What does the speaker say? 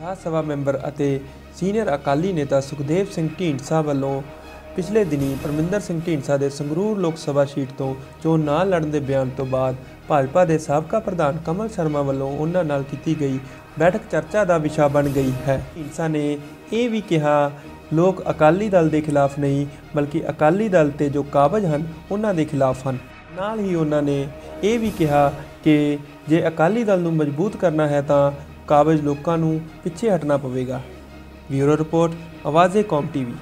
ਰਾਜ Sabha member ਅਤੇ senior Akali ਨੇਤਾ ਸੁਖਦੇਵ ਸਿੰਘ ਢੀਂਡਸਾ ਵੱਲੋਂ ਪਿਛਲੇ ਦਿਨੀ ਪਰਮਿੰਦਰ ਸਿੰਘ ਢੀਂਡਸਾ ਦੇ ਸੰਗਰੂਰ ਲੋਕ ਸਭਾ ਸੀਟ ਤੋਂ ਚੋਣ ਨਾ ਲੜਨ ਦੇ ਬਿਆਨ ਤੋਂ ਬਾਅਦ ਭਾਜਪਾ ਦੇ ਸਾਬਕਾ ਪ੍ਰਧਾਨ ਕਮਲ ਸ਼ਰਮਾ ਵੱਲੋਂ ਉਹਨਾਂ ਨਾਲ ਕੀਤੀ ਗਈ ਬੈਠਕ ਚਰਚਾ ਦਾ ਵਿਸ਼ਾ ਬਣ ਗਈ ਹੈ। ਢੀਂਡਸਾ ਨੇ ਇਹ ਵੀ ਕਿਹਾ, ਲੋਕ ਅਕਾਲੀ ਦਲ ਦੇ ਖਿਲਾਫ ਨਹੀਂ, ਬਲਕਿ ਅਕਾਲੀ ਦਲ ਤੇ ਜੋ ਕਾਬਜ ਹਨ, ਉਹਨਾਂ ਦੇ ਖਿਲਾਫ ਹਨ। ਨਾਲ ਹੀ ਉਹਨਾਂ ਨੇ ਇਹ ਵੀ ਕਿਹਾ ਕਿ ਜੇ ਅਕਾਲੀ ਦਲ ਨੂੰ ਮਜ਼ਬੂਤ ਕਰਨਾ ਹੈ ਤਾਂ ਕਾਬਜ ਲੋਕਾਂ ਨੂੰ ਪਿੱਛੇ ਹਟਣਾ ਪਵੇਗਾ। ਬਿਊਰੋ ਰਿਪੋਰਟ ਆਵਾਜ਼ੇ ਕੌਮ ਟੀਵੀ।